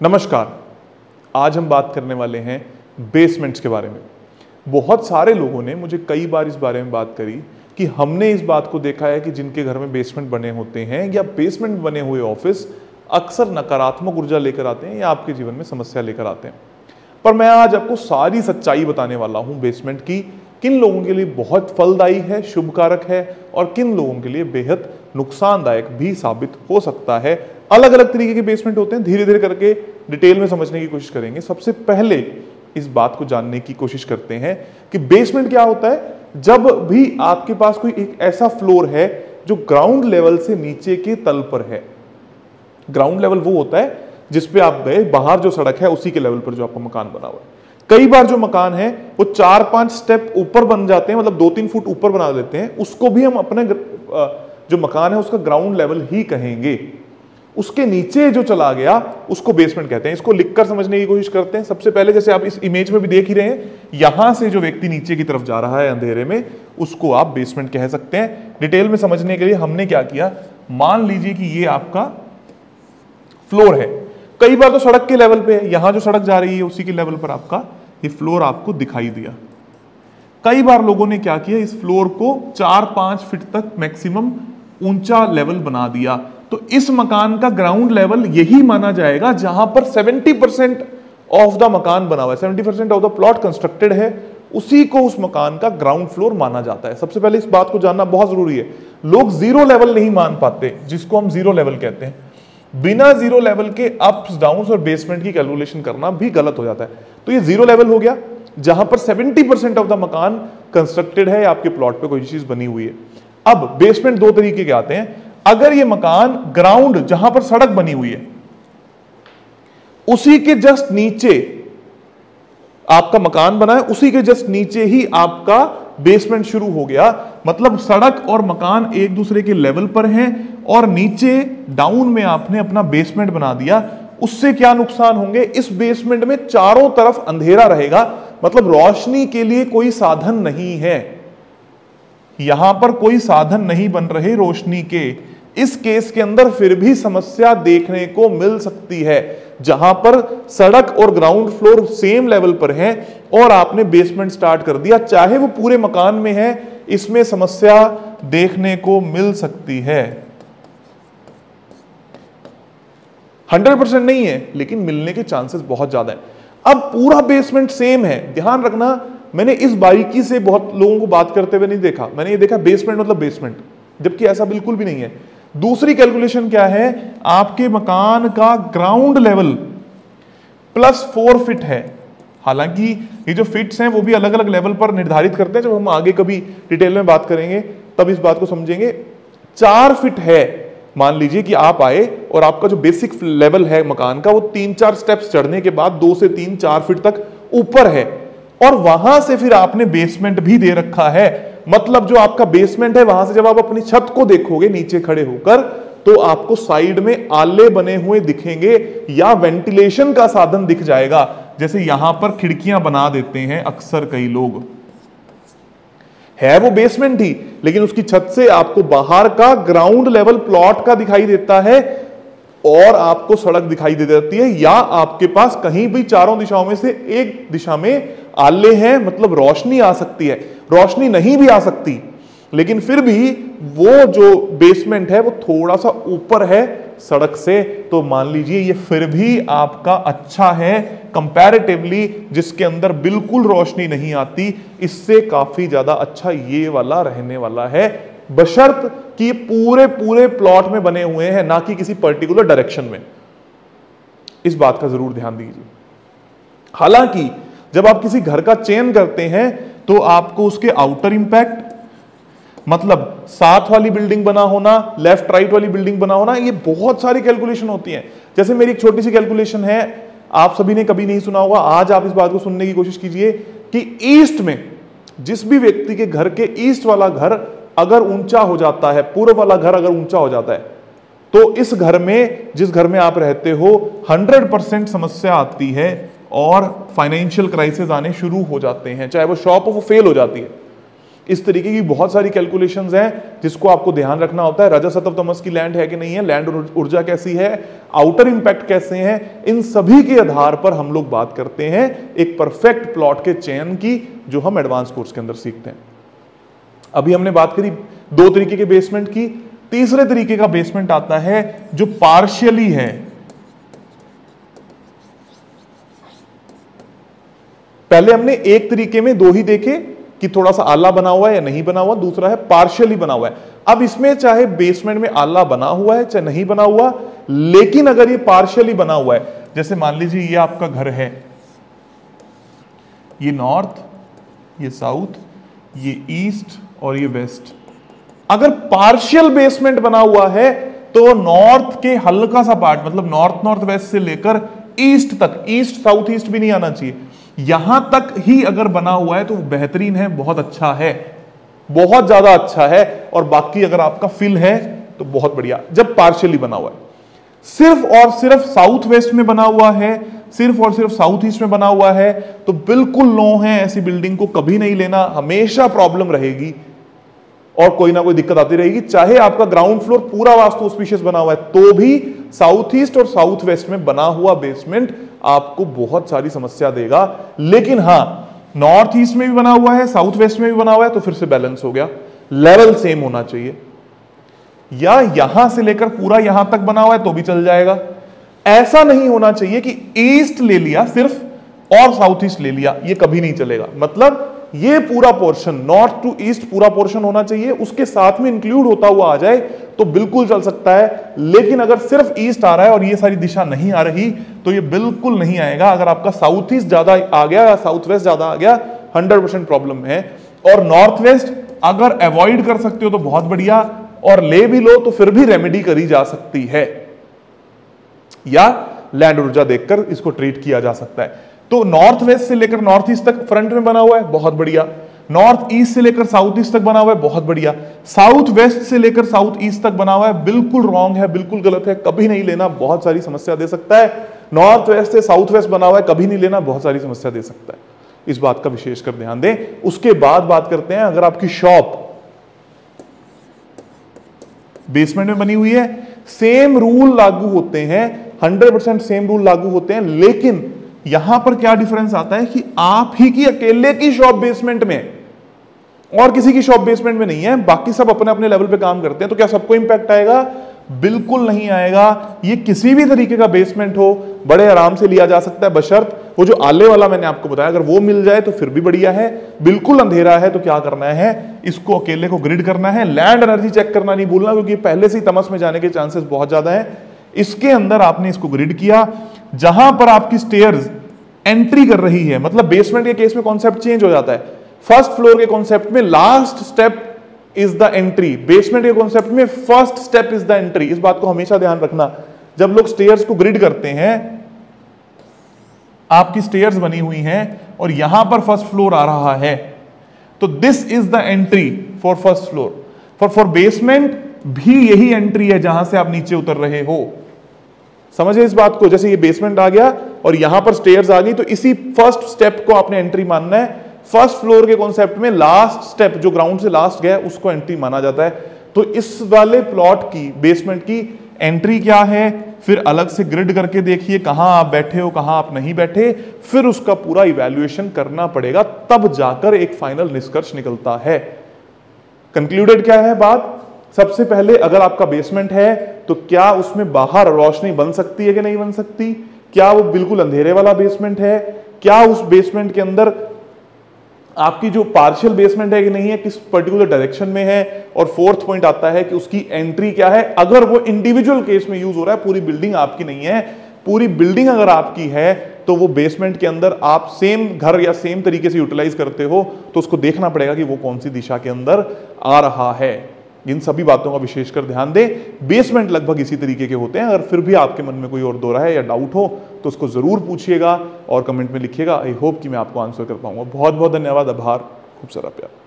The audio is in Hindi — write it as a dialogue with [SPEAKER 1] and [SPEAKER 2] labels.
[SPEAKER 1] नमस्कार। आज हम बात करने वाले हैं बेसमेंट्स के बारे में। बहुत सारे लोगों ने मुझे कई बार इस बारे में बात करी कि हमने इस बात को देखा है कि जिनके घर में बेसमेंट बने होते हैं या बेसमेंट बने हुए ऑफ़िस अक्सर नकारात्मक ऊर्जा लेकर आते हैं या आपके जीवन में समस्या लेकर आते हैं। पर मैं आज आपको सारी सच्चाई बताने वाला हूँ बेसमेंट की, किन लोगों के लिए बहुत फलदायी है शुभ कारक है और किन लोगों के लिए बेहद नुकसानदायक भी साबित हो सकता है अलग अलग तरीके के बेसमेंट होते हैं धीरे धीरे करके डिटेल में समझने की कोशिश करेंगे। सबसे पहले इस बात को जानने की कोशिश करते हैं कि बेसमेंट क्या होता है। जब भी आपके पास कोई एक ऐसा फ्लोर है जो ग्राउंड लेवल से नीचे के तल पर है। ग्राउंड लेवल वो होता है जिसपे आप गए, बाहर जो सड़क है उसी के लेवल पर जो आपका मकान बना हुआ है। कई बार जो मकान है, वो चार पाँच स्टेप ऊपर बन जाते हैं मतलब दो तीन फुट ऊपर बना देते हैं, उसको भी हम अपने जो मकान है उसका ग्राउंड लेवल ही कहेंगे। उसके नीचे जो चला गया, उसको बेसमेंट कहते हैं। इसको लिखकर समझने की कोशिश करते हैं। सबसे पहले जैसे आप इस इमेज में भी देख ही रहे हैं, यहाँ से जो व्यक्ति नीचे की तरफ़ जा रहा है अंधेरे में, उसको आप बेसमेंट कह सकते हैं। डिटेल में समझने के लिए हमने क्या किया? मान लीजिए कि ये आपका फ्लोर है। कई बार तो सड़क के लेवल पे है। यहाँ जो सड़क जा रही है, उसी के लेवल पर आपका ये फ्लोर आपको दिखाई दिया। कई बार लोगों ने क्या किया? इस फ्लोर को चार पाँच फीट तक मैक्सिमम ऊँचा लेवल बना दिया। तो इस मकान का ग्राउंड लेवल यही माना जाएगा जहाँ पर 70 परसेंट ऑफ़ द मकान बना हुआ है। 70 percent of the plot constructed है, उसी को उस मकान का ग्राउंड फ्लोर माना जाता है। सबसे पहले इस बात को जानना बहुत ज़रूरी है। लोग ज़ीरो लेवल नहीं मान पाते, जिसको हम ज़ीरो लेवल कहते हैं। बिना ज़ीरो लेवल के अप्स डाउन और बेसमेंट की कैलकुलेशन करना भी गलत हो जाता है। तो ये ज़ीरो लेवल हो गया, जहाँ पर 70 परसेंट ऑफ़ द मकान कंस्ट्रक्टेड है आपके प्लॉट पे कोई चीज़ बनी हुई है। अब बेसमेंट दो तरीके के आते हैं। अगर ये मकान ग्राउंड जहाँ पर सड़क बनी हुई है, उसी के जस्ट नीचे आपका मकान बना है, उसी के जस्ट नीचे ही आपका बेसमेंट शुरू हो गया। मतलब सड़क और मकान एक दूसरे के लेवल पर हैं और नीचे डाउन में आपने अपना बेसमेंट बना दिया। उससे क्या नुकसान होंगे? इस बेसमेंट में चारों तरफ़ अंधेरा रहेगा। मतलब रोशनी के लिए कोई साधन नहीं है। यहाँ पर कोई साधन नहीं बन रहे रोशनी के। इस केस के अंदर फिर भी समस्या देखने को मिल सकती है, जहाँ पर सड़क और ग्राउंड फ्लोर सेम लेवल पर है और आपने बेसमेंट स्टार्ट कर दिया, चाहे वो पूरे मकान में है, इसमें समस्या देखने को मिल सकती है। हंड्रेड परसेंट नहीं है, लेकिन मिलने के चांसेस बहुत ज़्यादा है। अब पूरा बेसमेंट सेम है, ध्यान रखना मैंने इस बारीकी से बहुत लोगों को बात करते हुए नहीं देखा। मैंने ये देखा बेसमेंट मतलब बेसमेंट जबकि ऐसा बिल्कुल भी नहीं है। दूसरी कैलकुलेशन क्या है? आपके मकान का ground level plus four feet है। हालाँकि ये जो फिट्स हैं, वो भी अलग अलग लेवल पर निर्धारित करते हैं। जब हम आगे कभी डिटेल में बात करेंगे, तब इस बात को समझेंगे। चार फिट है। मान लीजिए कि आप आए और आपका जो बेसिक लेवल है मकान का, वो तीन चार स्टेप्स चढ़ने के बाद दो से तीन, चार फिट तक ऊपर है। और वहाँ से फिर आपने बेसमेंट भी दे रखा है। मतलब जो आपका बेसमेंट है, वहाँ से जब आप अपनी छत को देखोगे, नीचे खड़े होकर तो आपको साइड में आले बने हुए दिखेंगे या वेंटिलेशन का साधन दिख जाएगा। जैसे यहाँ पर खिड़कियाँ बना देते हैं अक्सर कई लोग। है वो बेसमेंट ही, लेकिन उसकी छत से आपको बाहर का ग्राउंड लेवल प्लॉट का दिखाई देता है और आपको सड़क दिखाई दे जाती है, या आपके पास कहीं भी चारों दिशाओं में से एक दिशा में आले हैं मतलब रोशनी आ सकती है। रोशनी नहीं भी आ सकती, लेकिन फिर भी वो जो बेसमेंट है, वो थोड़ा सा ऊपर है सड़क से। तो मान लीजिए, ये फिर भी आपका अच्छा है कंपैरेटिवली जिसके अंदर बिल्कुल रोशनी नहीं आती, इससे काफ़ी ज़्यादा अच्छा ये वाला रहने वाला है। बशर्त कि पूरे पूरे प्लॉट में बने हुए हैं, ना कि किसी पर्टिकुलर डायरेक्शन में। इस बात का ज़रूर ध्यान दीजिए। हालाँकि जब आप किसी घर का चयन करते हैं तो आपको उसके आउटर इंपैक्ट मतलब साथ वाली बिल्डिंग बना होना लेफ़्ट राइट वाली बिल्डिंग बना होना, ये बहुत सारी कैलकुलेशन होती है। जैसे मेरी एक छोटी सी कैलकुलेशन है, आप सभी ने कभी नहीं सुना होगा, आज आप इस बात को सुनने की कोशिश कीजिए कि ईस्ट में जिस भी व्यक्ति के घर के ईस्ट वाला घर अगर ऊँचा हो जाता है, पूर्व वाला घर अगर ऊँचा हो जाता है तो इस घर में, जिस घर में आप रहते हो 100 परसेंट समस्या आती है और फाइनेंशियल क्राइसिस आने शुरू हो जाते हैं, चाहे वो शॉप हो, वो फेल हो जाती है। इस तरीके की बहुत सारी कैलकुलेशंस हैं, जिसको आपको ध्यान रखना होता है। रजा सतव तमस की लैंड है कि नहीं है? लैंड ऊर्जा कैसी है? आउटर इंपैक्ट कैसे हैं? इन सभी के आधार पर हम लोग बात करते हैं एक परफेक्ट प्लॉट के चयन की, जो हम एडवांस कोर्स के अंदर सीखते हैं। अभी हमने बात करी दो तरीके के बेसमेंट की। तीसरे तरीके का बेसमेंट आता है, जो पार्शियली है। पहले हमने एक तरीके में दो ही देखे कि थोड़ा सा आला बना हुआ है या नहीं बना हुआ, दूसरा है पार्शियली बना हुआ है। अब इसमें चाहे बेसमेंट में आला बना हुआ है चाहे नहीं बना हुआ, लेकिन अगर ये पार्शियली बना हुआ है, जैसे मान लीजिए ये आपका घर है, ये नॉर्थ ये साउथ ये ईस्ट और ये वेस्ट अगर पार्शियल बेसमेंट बना हुआ है तो नॉर्थ के हल्का सा पार्ट मतलब नॉर्थ नॉर्थ वेस्ट से लेकर ईस्ट तक ईस्ट साउथ ईस्ट भी नहीं आना चाहिए। यहाँ तक ही अगर बना हुआ है तो बेहतरीन है, बहुत अच्छा है। बहुत ज़्यादा अच्छा है और बाकी अगर आपका फिल है तो बहुत बढ़िया। जब पार्शियली बना हुआ है। सिर्फ़ और सिर्फ़ साउथ वेस्ट में बना हुआ है, सिर्फ़ और सिर्फ़ साउथ ईस्ट में बना हुआ है तो बिल्कुल नो है ऐसी बिल्डिंग को कभी नहीं लेना, हमेशा प्रॉब्लम रहेगी और कोई ना कोई दिक्कत आती रहेगी। चाहे आपका ग्राउंड फ्लोर पूरा वास्तु स्पीशियस बना हुआ है तो भी साउथ ईस्ट और साउथ वेस्ट में बना हुआ बेसमेंट आपको बहुत सारी समस्या देगा। लेकिन हाँ नॉर्थ ईस्ट में भी बना हुआ है साउथ वेस्ट में भी बना हुआ है तो फिर से बैलेंस हो गया। लेवल सेम होना चाहिए। या यहाँ से लेकर पूरा यहाँ तक बना हुआ है तो भी चल जाएगा। ऐसा नहीं होना चाहिए कि ईस्ट ले लिया, सिर्फ़ और साउथ ईस्ट ले लिया, ये कभी नहीं चलेगा। मतलब ये पूरा portion north to east portion portion होना चाहिए। उसके साथ में इंक्लूड होता हुआ आ जाए तो बिल्कुल चल सकता है, लेकिन अगर सिर्फ़ ईस्ट आ रहा है और ये सारी दिशा नहीं आ रही तो ये बिल्कुल नहीं आएगा। अगर आपका साउथ ईस्ट ज़्यादा आ गया या साउथ वेस्ट ज़्यादा आ गया हंड्रेड परसेंट प्रॉब्लम है। और नॉर्थ वेस्ट अगर अवॉइड कर सकते हो तो बहुत बढ़िया, और ले भी लो तो फिर भी रेमेडी करी जा सकती है। या लैंड ऊर्जा देखकर इसको ट्रीट किया जा सकता है। तो नॉर्थ वेस्ट से लेकर नॉर्थ ईस्ट तक फ्रंट में बना हुआ है, बहुत बढ़िया। नॉर्थ ईस्ट से लेकर साउथ ईस्ट तक बना हुआ है, बहुत बढ़िया। साउथ वेस्ट से लेकर साउथ ईस्ट तक बना हुआ है, बिल्कुल रॉन्ग है, बिल्कुल गलत है, कभी नहीं लेना, बहुत सारी समस्या दे सकता है। नॉर्थ वेस्ट से साउथ वेस्ट बना हुआ है, कभी नहीं लेना, बहुत सारी समस्या दे सकता है। इस बात का विशेष कर ध्यान दें। उसके बाद बात करते हैं, अगर आपकी शॉप बेसमेंट में बनी हुई है सेम रूल लागू होते हैं हंड्रेड परसेंट सेम रूल लागू होते हैं, लेकिन यहाँ पर क्या डिफरेंस आता है कि आप ही की अकेले की शॉप बेसमेंट में और किसी की शॉप बेसमेंट में नहीं है, बाकी सब अपने अपने लेवल पे काम करते हैं तो क्या सबको इंपैक्ट आएगा? बिल्कुल नहीं आएगा। ये किसी भी तरीके का बेसमेंट हो, बड़े आराम से लिया जा सकता है, बशर्त वो जो आले वाला मैंने आपको बताया, अगर वो मिल जाए तो फिर भी बढ़िया है। बिल्कुल अंधेरा है तो क्या करना है? इसको अकेले को ग्रिड करना है लैंड एनर्जी चेक करना नहीं भूलना, क्योंकि पहले से ही तमस में जाने के चांसेस बहुत ज़्यादा है। इसके अंदर आपने इसको ग्रिड किया, जहाँ पर आपकी स्टेयर्स एंट्री कर रही है मतलब बेसमेंट के केस में कॉन्सेप्ट चेंज हो जाता है। फ़र्स्ट फ्लोर के कॉन्सेप्ट में last step is the entry basement के कॉन्सेप्ट में first step is the entry इस बात को हमेशा ध्यान रखना। जब लोग स्टेयर्स को ग्रिड करते हैं, आपकी स्टेयर्स बनी हुई हैं और यहाँ पर फ़र्स्ट फ्लोर आ रहा है तो this is the entry for first floor for for basement भी यही एंट्री है जहाँ से आप नीचे उतर रहे हो। समझे इस बात को? जैसे ये बेसमेंट आ गया और यहाँ पर स्टेयर्स आ गई तो इसी फ़र्स्ट स्टेप को आपने एंट्री मानना है। फ़र्स्ट फ्लोर के कॉन्सेप्ट में लास्ट स्टेप जो ग्राउंड से लास्ट गया उसको एंट्री माना जाता है। तो इस वाले प्लॉट की बेसमेंट की एंट्री क्या है? फिर अलग से ग्रिड करके देखिए, कहाँ आप बैठे हो, कहाँ आप नहीं बैठे, फिर उसका पूरा इवैल्यूएशन करना पड़ेगा, तब जाकर एक फाइनल निष्कर्ष निकलता है। कंक्लूडेड क्या है बात? सबसे पहले अगर आपका बेसमेंट है तो क्या उसमें बाहर रोशनी बन सकती है कि नहीं बन सकती? क्या वो बिल्कुल अंधेरे वाला बेसमेंट है? क्या उस बेसमेंट के अंदर आपकी जो पार्शियल बेसमेंट है कि नहीं है, किस पर्टिकुलर डायरेक्शन में है, और फोर्थ पॉइंट आता है कि उसकी एंट्री क्या है। अगर वो इंडिविजुअल केस में यूज़ हो रहा है, पूरी बिल्डिंग आपकी नहीं है। पूरी बिल्डिंग अगर आपकी है तो वो बेसमेंट के अंदर आप सेम घर या सेम तरीके से यूटिलाइज करते हो तो उसको देखना पड़ेगा कि वो कौन सी दिशा के अंदर आ रहा है। इन सभी बातों का विशेषकर ध्यान दें बेसमेंट लगभग इसी तरीके के होते हैं। अगर फिर भी आपके मन में कोई और दौरा है या डाउट हो तो उसको ज़रूर पूछिएगा और कमेंट में लिखिएगा। आई होप कि मैं आपको आंसर कर पाऊँगा। बहुत बहुत धन्यवाद, आभार। खूब सारा प्यार।